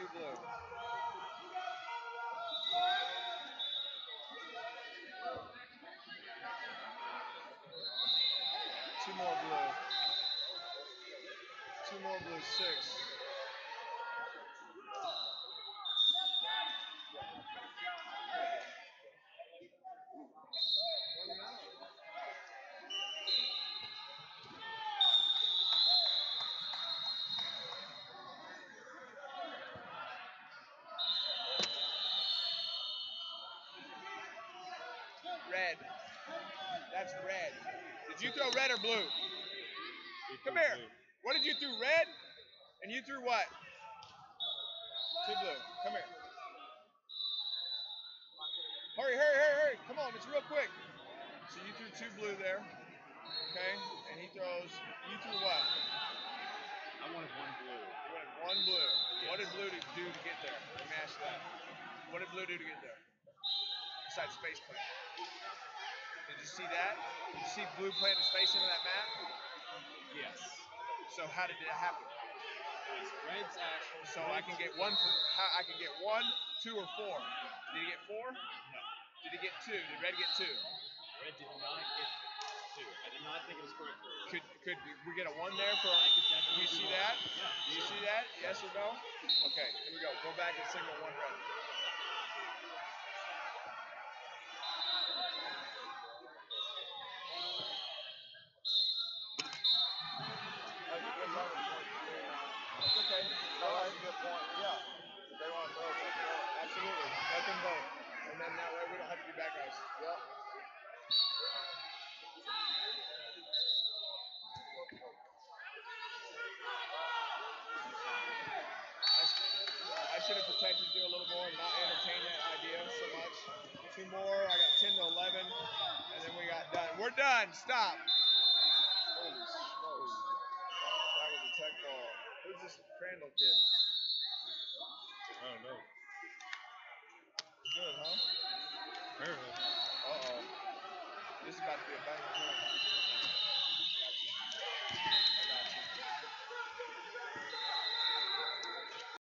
two blue. Two more blue. Two more blue, six. Red. That's red. Did you throw red or blue? Come here. What did you throw? Red? And you threw what? Two blue. Come here. Hurry, hurry, hurry, hurry. Come on, it's real quick. So you threw two blue there. Okay? And he throws, you threw what? I wanted one blue. You wanted one blue. What did blue do to get there? Let me ask that. What did blue do to get there? Besides space plant. Did you see that? Did you see blue plant his face into that map? Yes. So how did it happen? Red's actual. So I can get one for how I can get one, two, or four. Did he get four? No. Did he get two? Did red get two? Red did not get two. I did not think it was correct for. Could could we get a one there for? I could Do definitely you see do that? Yeah. Do you see that? Yes or no? Okay, here we go. Go back and signal one red. All right, good point. Yeah. If they want to throw, they throw. Absolutely. Let them vote. And then that way we don't have to be bad guys. Yep. I, should have protected you a little more and not entertained that idea so much. Two more. I got 10 to 11. And then we got done. We're done. Stop. Holy smokes. That was a tech ball. Who's this Crandall kid? I don't know. Good, huh? Apparently. Uh oh. This is about to be a bang.